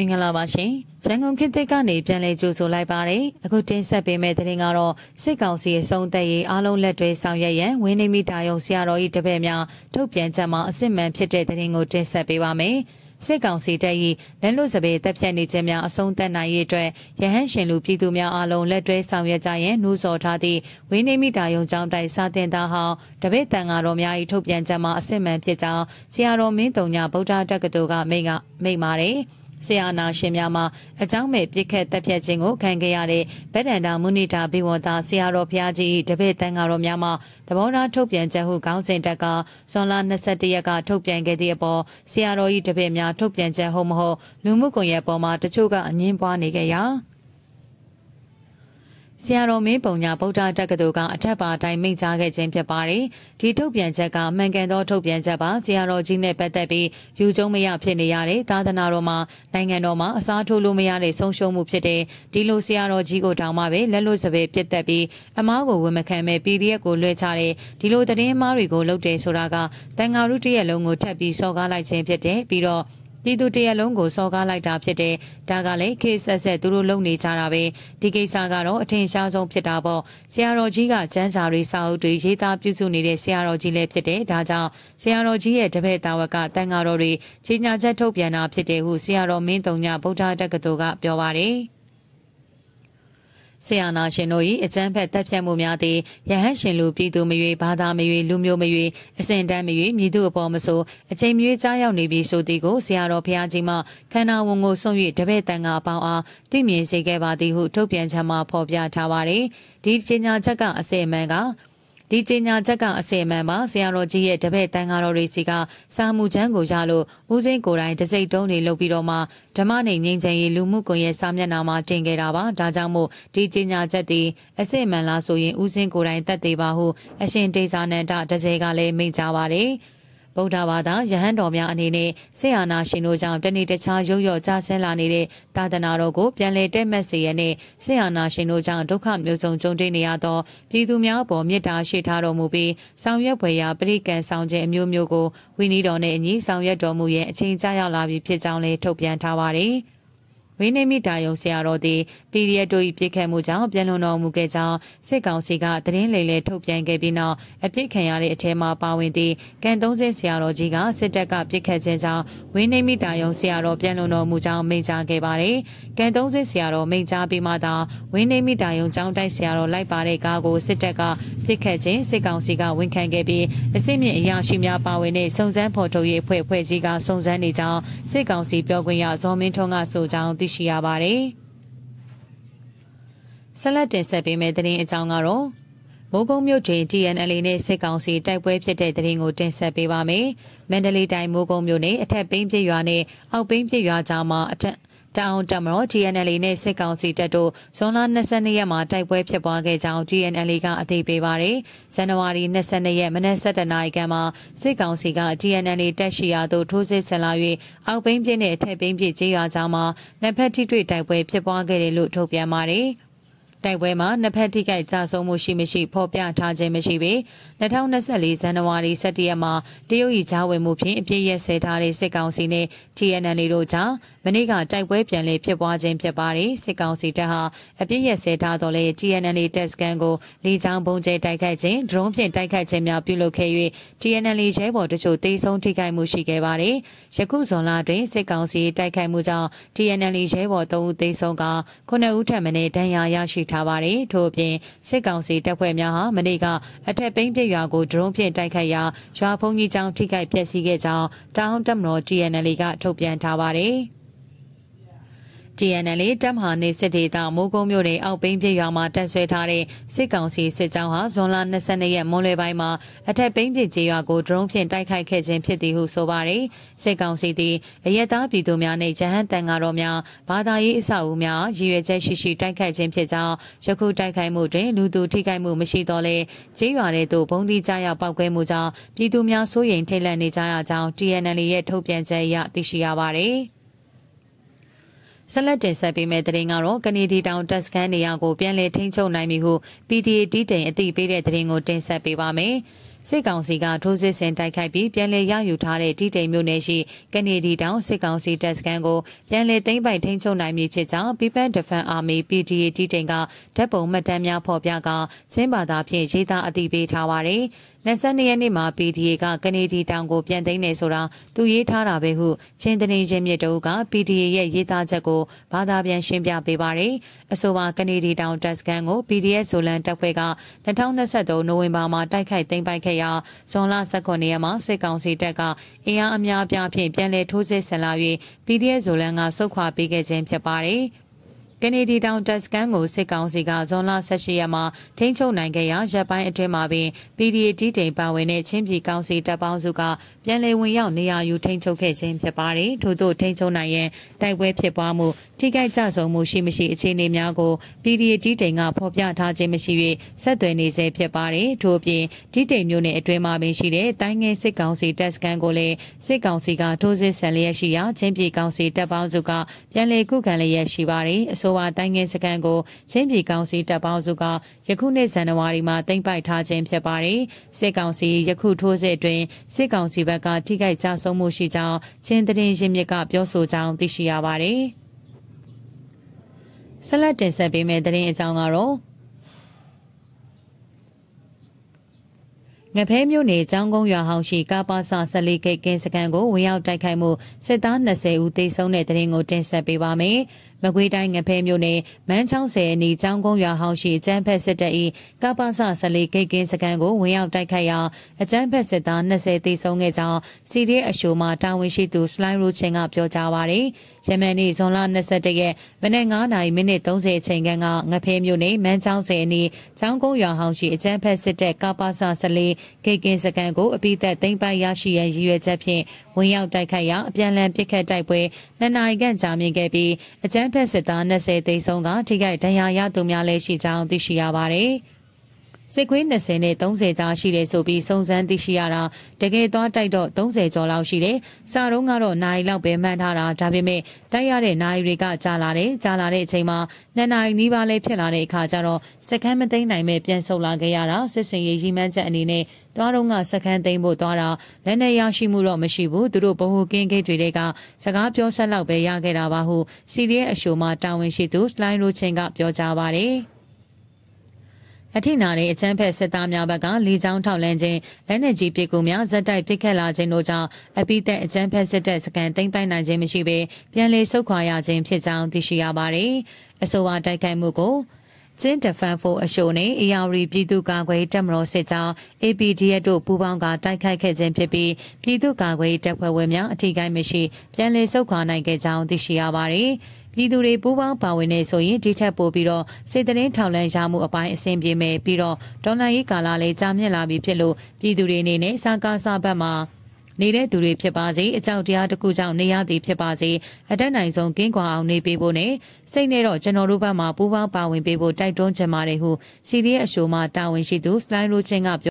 မင်္ဂလာပါရှင်ရန်ကုန်ခေတ်သစ်ကနေပြန်လည်ကြိုဆိုလိုက်ပါတယ်အခုတင်ဆက်ပေးမယ့်သတင်းကတော့စစ်ကောင်စီရဲ့စုံသက်ရေးအားလုံးလက်တွဲဆောင်ရွက်ရန်ဝင်းနေမိတာယုံဆရာတော်ဤတပည့်များထုတ်ပြန်ချက်မှာအစစ်မှန်ဖြစ်တဲ့သတင်းကိုတင်ဆက်ပေးပါမယ်စစ်ကောင်စီတပ်၏လက်လွတ်စပယ်တပ်ဖြတ်နေခြင်းများအဆုံးသတ်နိုင်ရေးအတွက်ရဟန်းရှင်လူပြည်သူများအားလုံးလက်တွဲဆောင်ရွက်ကြရန်နှိုးဆော်ထားသည့်ဝင်းနေမိတာယုံကျောင်းတိုင်စာတင်သားဟောင်းတပိတ်တန်ဃာတော်များ၏ထုတ်ပြန်ချက်မှာအစစ်မှန်ဖြစ်ကြောင်းဆရာတော်မင်းတုံညာဗုဒ္ဓတက္ကသိုလ်ကမိန့်ကမိန့်ပါတယ်။ ဆရာနာရှင်များမှာအကြောင်းမဲ့ပြစ်ခတ်တပ်ဖြတ်ခြင်းကိုခံခဲ့ရတဲ့ဗဒ္ဒန္တာမုနိတာဘိဝတာဆရာတော်ဘုရားကြီးတပည့်တန်ဃာတော်များမှာသဘောထားထုတ်ပြန်ချက်ဟုခေါင်းစဉ်တက်ကဇွန်လ22ရက်ကထုတ်ပြန်ခဲ့သည့်အပေါ်ဆရာတော်ဤတပည့်များထုတ်ပြန်ချက်ဟုတ်မဟုတ်လူမှုကွန်ရက်ပေါ်မှာတချို့ကအငင်းပွားနေကြရာ ဆရာတော်မင်းပုံညာဗုဒ္ဓတက္ကသိုလ်ကအထက်ပါအတိုင်းမိန့်ကြားခဲ့ခြင်းဖြစ်ပါတယ်။ဒီထုတ်ပြန်ချက်ကမှန်ကန်သောထုတ်ပြန်ချက်ပါဆရာတော်ကြီးနဲ့ပတ်သက်ပြီးယူကျုံမရဖြစ်နေရတဲ့သာသနာတော်မှာနိုင်ငံတော်မှာအစားထိုးလို့မရတဲ့ဆုံးရှုံးမှုဖြစ်တဲ့ဒီလိုဆရာတော်ကြီးကိုတောင်းမှပဲလက်လွတ်စပယ်ပြစ်တက်ပြီးအမားကိုဝန်မခံမဲ့ PDF ကိုလွှဲချတဲ့ဒီလိုသတင်းမှားတွေကိုလုပ်တယ်ဆိုတာကတန်ဃာရုတရက်လုံးကိုထပ်ပြီးစော်ကားလိုက်ခြင်းဖြစ်တယ်ပြီးတော့ ပြည်သူတရက်လုံးကိုစော်ကားလိုက်တာဖြစ်တဲ့ဒါကလည်းခေဆက်ဆက်သူတို့လုပ်နေကြတာပဲဒီကိစ္စကတော့အထင်ရှားဆုံးဖြစ်တာပေါ့ဆရာတော်ကြီးကကျန်းစာတွေစာအုပ်တွေရေးသားပြုစုနေတဲ့ဆရာတော်ကြီးလည်းဖြစ်တယ်ဒါကြောင့်ဆရာတော်ကြီးရဲ့တပည့်တာဝကတန်ဃာတော်တွေကြီးညာချက်ထုတ်ပြန်တာဖြစ်တယ်ဟုဆရာတော်မင်းတုံညဗုဒ္ဓတက္ကသိုလ်ကပြောပါတယ် ဆရာနာရှင်တို့၏အကျမ်းဖက်တပ်ဖြတ်မှုများသည်ရဟန်းရှင်လူပြည်သူမရွေဘာသာမရွေလူမျိုးမရွေအစဉ်တန်းမရွေမြည်သူအပေါ်မဆိုအချိန်မရွေကြားရောက်နေပြီဆိုသည်ကိုဆရာတော်ဘုရားကြီးမှခန္ဓာဝန်ကိုဆုံး၍တပည့်တန်ဃာပေါင်းအားသိမြင်စေခဲ့ပါသည်ဟုထုတ်ပြန်ချက်မှာဖော်ပြထားပါသည်ဒီကြေညာချက်ကအစေအမှန်က ဒီကြေညာချက်ကအစေအမှန်ပါဆရာတော်ကြီးရဲ့တပည့်တန်ဃာတော်တွေစီကစာမှုချမ်းကိုရလို့ဦးစိန်ကိုယ်တိုင်တစိမ့်တုံးတွေလုပ်ပြီးတော့မှဓမ္မနေငြိမ်းချမ်းရေးလူမှုကွန်ရက်စာမျက်နှာမှာတင်ခဲ့တာပါဒါကြောင့်မို့ဒီကြေညာချက်ဒီအစေအမှန်လားဆိုရင်ဦးစိန်ကိုယ်တိုင်တတ်သေးပါဟုအရှင်ဒေဇာနန္ဒတစေကလည်းမိန့်ကြားပါတယ်။ ဗုဒ္ဓဘာသာယဟန်တော်များအနေနဲ့ဆေယနာရှင်တို့ကြောင့်တနေ့တခြားရုပ်ရော့ကြဆင်းလာနေတဲ့သာသနာတော်ကိုပြန်လည်တက်မှတ်စေရတဲ့ဆေယနာရှင်တို့ကြောင့်ဒုက္ခမျိုးစုံကြုံတွေ့နေရသောပြည်သူများအပေါ်မေတ္တာရှိထားတော်မူပြီးဆောင်ရွက်ဖွယ်ရာပရိကံဆောင်ခြင်းအမျိုးမျိုးကိုဝိနည်းတော်နဲ့အညီဆောင်ရွက်တော်မူရဲ့အချိန်ကြာရောက်လာပြီဖြစ်ကြောင်းလည်းထုတ်ပြန်ထားပါတယ်။ ဝင်းနေမိတာယုံဆရာတော်သည် PDF တို့၏ပြစ်ခတ်မှုကြောင့်ပြန်လွန်တော်မူခဲ့ကြောင်းစစ်ကောင်စီကသတင်းလေလေထုတ်ပြန်ခဲ့ပြီးနောက်အပြစ်ခံရတဲ့အထက်မှာပါဝင်သည့်ကန်သုံးစင်းဆရာတော်ကြီးကစစ်တပ်ကပြစ်ခတ်ခြင်းကြောင့်ဝင်းနေမိတာယုံဆရာတော်ပြန်လွန်တော်မူကြောင်းမိန့်ကြားခဲ့ပါတယ်။ကန်သုံးစင်းဆရာတော်မိန့်ကြားပြီးမှသာဝင်းနေမိတာယုံကျောင်းတိုက်ဆရာတော်လိုက်ပါတဲ့ကားကိုစစ်တပ်ကပြစ်ခတ်ခြင်းစစ်ကောင်စီကဝန်ခံခဲ့ပြီးအစစ်မြင့်အရာရှိများပါဝင်တဲ့စုံစမ်းဖော်ထုတ်ရေးအဖွဲ့အဖွဲ့ကြီးကစုံစမ်းနေကြောင်းစစ်ကောင်စီပြောခွင့်ရဇော်မင်းထွန်းကဆိုကြောင်းသိရှိရပါတယ်။ဆက်လက်တင်ဆက်ပေးမယ့်သတင်းအကြောင်းကတော့မိုးကုံမြို့တွင် TNL နဲ့စစ်ကောင်စီတိုက်ပွဲဖြစ်တဲ့သတင်းကိုတင်ဆက်ပေးပါမယ်။မန္တလေးတိုင်းမိုးကုံမြို့နယ်အထက်ပိန်းပြရွာနဲ့အောက်ပိန်းပြရွာကြားမှာအထက် တောင်တမတော် TNL နဲ့စစ်ကောင်စီတပ်တို့ဇွန်လ22ရက်မှာတိုက်ပွဲဖြစ်ပွားခဲ့ကြောင်း TNL ကအသိပေးပါတယ်။ဇန်နဝါရီ22ရက်မနက်7:00နာရီခန့်မှာစစ်ကောင်စီက TNL တပ်ရှိရာသို့ထိုးစစ်ဆင်လာ၍အောက်ဘိန်းပြင်းနဲ့အထက်ဘိန်းပြကျေးရွာကြားမှာနှစ်ဖက်ထိတွေ့တိုက်ပွဲဖြစ်ပွားခဲ့တယ်လို့ထုတ်ပြန်ပါတယ်။ တိုက်ပွဲမှာနှစ်ဖက်ထိခိုက်ကြဆုံးမှုရှိမရှိဖော်ပြထားခြင်းမရှိပေ2024ဇန်နဝါရီ17ရက်မှာတရုတ်၏ဂျားဝင်မှုဖြင့်အပြည့်ရက်ဆဲထားတဲ့စစ်ကောင်စီနဲ့ TNL တို့ကြားမနေ့ကတိုက်ပွဲပြန်လည်ဖြစ်ပွားခြင်းဖြစ်ပါတယ်စစ်ကောင်စီတပ်ဟာအပြည့်ရက်ဆဲထားတော်လဲ TNL တက်စကန်ကိုလေကြောင်းပုံကျဲတိုက်ခိုက်ခြင်းဒရုန်းဖြင့်တိုက်ခိုက်ခြင်းများပြုလုပ်ခဲ့၍ TNL ရဲဘော်တချို့တေဆုံးထိခိုက်မှုရှိခဲ့ပါတယ်ယခုဇွန်လတွင်စစ်ကောင်စီတိုက်ခိုက်မှုကြောင့် TNL ရဲဘော်3ဦးသေဆုံးက9ဦးထပ်မံဒဏ်ရာရရှိထားပါတယ်ထို့အပြင်စစ်ကောင်စီတပ်ဖွဲ့များဟာမနေ့ကအထက်ပိန်းပြရွာကိုဒရုန်းဖြင့်တိုက်ခိုက်ရာရွာဖုံကြီးကျောင်းထိခိုက်ပျက်စီးခဲ့ကြောင်းတောင်တမတော် TNL ကထုတ်ပြန်ထားပါတယ်။ TNL တပ်မဟာနေစစ်ဒေသမိုးကုံမြို့နယ်အောက်ပိန်းပြရွာမှာတပ်ဆွဲထားတဲ့စစ်ကောင်စီစစ်ကြောင်းဟာဇွန်လ22ရက်မွန်းလွဲပိုင်းမှာအထက်ပိန်းပြကျေးရွာကိုဒရုန်းဖြင့်တိုက်ခိုက်ခဲ့ခြင်းဖြစ်သည်ဟုဆိုပါတယ်။စစ်ကောင်စီသည်အရက်သားပြည်သူများနဲ့ဂျဟန်တန်ဃာတော်များဘာသာရေးအဆောက်အဦများရည်ရွယ်ချက်ရှိရှိတိုက်ခိုက်ခြင်းဖြစ်ကြောင်းယခုတိုက်ခိုက်မှုတွင်လူသူထိခိုက်မှုမရှိတော့လဲကျေးရွာတဲ့သို့ဘုံဒီကြားရောက်ပောက်ကွဲမှုကြောင့်ပြည်သူများစိုးရိမ်ထိတ်လန့်နေကြရကြောင်း TNL ရဲ့ထုတ်ပြန်ချက်အရသိရှိရပါတယ်။ ဆက်လက်တင်ဆက်ပေးမယ့်သတင်းကတော့ကနေဒီတောင်တက်စကန်နေရာကိုပြန်လည်ထိန်းချုပ်နိုင်ပြီဟု PDA တီးတိမ်အသိပေးတဲ့သတင်းကိုတင်ဆက်ပေးပါမယ်။စစ်ကောင်စီကထိုးစစ်ဆင်တိုက်ခိုက်ပြီးပြန်လည်ရယူထားတဲ့တိတိမ်မြို့နယ်ရှိကနေဒီတောင်စစ်ကောင်စီတပ်စခန်းကိုပြန်လည်သိမ်းပိုက်ထိန်းချုပ်နိုင်ပြီဖြစ်ကြောင်း People Defense Army PDA တိတိမ်ကဓာတ်ပုံမှတ်တမ်းများဖော်ပြကစင်းဘာသာဖြင့်ရေးသားအသိပေးထားပါတယ်။22ရက်နေ့မှာ PDA ကကနေဒီတောင်ကိုပြန်သိမ်းနေဆိုတာသူရေးထားတာပဲဟုချင်းတနေချင်းမြစ်တို့က PDA ရဲ့ရေးသားချက်ကိုဘာသာပြန်ရှင်းပြပေးပါတယ်။အဆိုပါကနေဒီတောင်တပ်စကန်ကို PDF ဆိုလန်တပ်ဖွဲ့က2023နိုဝင်ဘာမှာတိုက်ခိုက်သိမ်းပိုက်ခဲ့ရာဇွန်လ18ရက်မှာစစ်ကောင်စီတပ်ကအင်အားအများအပြားဖြင့်ပြန်လည်ထိုးစစ်ဆင်လာ၍ PDF ဆိုလန်ကဆုတ်ခွာပေးခဲ့ခြင်းဖြစ်ပါတယ်။ ကနေဒီတောင်တက်စကန်ကိုစစ်ကောင်စီကဇွန်လ18ရက်မှာထိန်းချုပ်နိုင်ခဲ့ရာရပ်ပိုင်းအတွင်းမှာပင် PDAT တိမ်ပါဝင်တဲ့ချင်းပြည်ကောင်စီတပ်ပေါင်းစုကပြန်လည်ဝင်ရောက်နေရာယူထိန်းချုပ်ခဲ့ခြင်းဖြစ်ပါတယ်ထို့သောထိန်းချုပ်နိုင်ရင်တိုက်ပွဲဖြစ်ပွားမှုထိခိုက်ကြဆုံးမှုရှိမရှိအခြေအနေများကို PDAT တိမ်ကဖော်ပြထားခြင်းမရှိ၍ဆက်သွယ်နေဆဲဖြစ်ပါတယ်ထို့အပြင်တိတိမ်မျိုးနဲ့အတွင်းမှာပင်ရှိတဲ့တိုင်းငယ်စစ်ကောင်စီတပ်စကန်ကိုလည်းစစ်ကောင်စီကထိုးစစ်ဆင်လျက်ရှိရာချင်းပြည်ကောင်စီတပ်ပေါင်းစုကပြန်လည်ကုခံလျက်ရှိပါတယ်အဆိုပါတိုင်းငယ်စကန်ကိုချင်းပြည်ကောင်စီတပ်ပေါင်းစုကယခုနှစ်ဇန်နဝါရီမှာတင်ပိုက်ထားခြင်းဖြစ်ပါတယ်စစ်ကောင်စီယခုထိုးစစ်အတွင်းစစ်ကောင်စီဘက်ကထိခိုက်ကြဆုံးမှုရှိကြောင်းချင်းတရင်ရင်းမြစ်ကပြောဆိုကြောင်းသိရှိရပါတယ်ဆက်လက်တင်ဆက်ပေးမယ့်သတင်းအကြောင်းကတော့ ငဖဲမြို့နယ်ကျောင်းကုန်းရွာဟောင်းရှိကာပါစာ14ဂိတ်ကင်းစခန်းကိုဝင်ရောက်တိုက်ခိုက်မှုစစ်သား20ဦးသေဆုံးတဲ့တဲ့ရင်ကိုတင်ဆက်ပေးပါမယ်။မကွေးတိုင်းငဖဲမြို့နယ်မန်းချောင်းဆယ်အနီးကျောင်းကုန်းရွာဟောင်းရှိအကျန်းဖက်စစ်တပ်၏ကာပါစာ14ဂိတ်ကင်းစခန်းကိုဝင်ရောက်တိုက်ခိုက်ရာအကျန်းဖက်စစ်သား20သေဆုံးခဲ့ကြောင်းစီရဲအရှိုမှတာဝန်ရှိသူစလိုင်းရိုချင်းကပြောကြားပါရယ်။ယမန်နေ့ဇွန်လ21ရက်မနေ့9နာရီမိနစ်30အချိန်ကငဖဲမြို့နယ်မန်းချောင်းဆယ်အနီးကျောင်းကုန်းရွာဟောင်းရှိအကျန်းဖက်စစ်တပ်ကာပါစာ14ကိတ်ကင်းစကန်ကိုအပိသက်သိမ်းပိုက်ရရှိရန်ရည်ရွယ်ချက်ဖြင့်ဝင်ရောက်တိုက်ခိုက်ရာအပြန်အလှန်ပစ်ခတ်တိုက်ပွဲနှစ်နာရီခန့်ကြာမြင့်ခဲ့ပြီးအကြမ်းဖက်စစ်သား20သိန်းဆုံးကထိခိုက်ဒဏ်ရာရသူများလည်းရှိကြောင်းသိရှိရပါတယ်။ စစ်ခွေး20နဲ့30ကြားရှိတယ်ဆိုပြီးစုံစမ်းသိရှိရတာတကယ်သွားတိုက်တော့30ကျော်လောက်ရှိတယ်။စာတုံးကတော့နိုင်လောက်ပဲမှန်းထားတာဒါပေမဲ့တိုက်ရတဲ့နိုင်တွေကကြာလာတယ်။ကြာလာတဲ့အချိန်မှာနှစ်နိုင်နီးပါးလေးဖြစ်လာတဲ့အခါကျတော့စကမ်းမသိမ်းနိုင်မဲ့ပြန်ဆုတ်လာခဲ့ရတာစစ်စင်ရေးရီမန်းချက်အနေနဲ့သွားတော့ကစခန်းသိမ်းဖို့သွားတာလက်နဲ့ရရှိမှုတော့မရှိဘူးသူတို့ဘ ਹੁ ကင်းဂိတ်တွေကစကားပြောဆက်လောက်ပဲရခဲ့တာပါဟုစီရီရဲ့အရှိုမှာတာဝန်ရှိသူစလိုင်းရိုချင်းကပြောကြားပါတယ် အထိနာတဲ့အချမ်းဖက်စစ်သားများဘက်ကလေကြောင်းထောက်လန်းခြင်းလက်နက်ကြီးပစ်ကူများဇက်တိုက်ပစ်ခတ်လာခြင်းတို့ကြောင့်အပိသက်အချမ်းဖက်စစ်တပ်စကန်သိမ်းပိုက်နိုင်ခြင်းမရှိဘဲပြန်လည်ဆုတ်ခွာရခြင်းဖြစ်ကြောင်းသိရှိရပါတယ်။အဆိုပါတိုက်ခိုက်မှုကိုကျင်း Defend for အရှိုနဲ့ ARD ပြည်သူ့ကာကွယ်တပ်မတော်စစ်ကြောင်း APDF တို့ပူးပေါင်းကတိုက်ခိုက်ခဲ့ခြင်းဖြစ်ပြီးပြည်သူ့ကာကွယ်တပ်ဖွဲ့ဝင်များအထိကိမရှိပြန်လည်ဆုတ်ခွာနိုင်ခဲ့ကြောင်းသိရှိရပါတယ်။ ပြည်သူတွေပူးပေါင်းပါဝင်နေဆိုရင်ဒီထက်ပိုပြီးတော့စေတရင်ထောက်လန့်ရမှုအပိုင်းအဆင်ပြေမယ်ပြီးတော့ဒေါ်လာရေးကာလလေးကြာမြင့်လာပြီဖြစ်လို့ပြည်သူတွေအနေနဲ့စကားစဘက်မှာနေတဲ့သူတွေဖြစ်ပါစေအကြောက်တရားတစ်ခုကြောင့်နေရသည်ဖြစ်ပါစေအတက်နိုင်ဆုံးကင်းကွာအောင်နေပေးဖို့နဲ့စိတ်နဲ့တော့ကျွန်တော်တို့ဘက်မှာပူးပေါင်းပါဝင်ပေးဖို့တိုက်တွန်းချင်ပါတယ်ဟုစီရီရဲ့အရှိုးမှတာဝန်ရှိသူစလိုင်းရိုချင်းက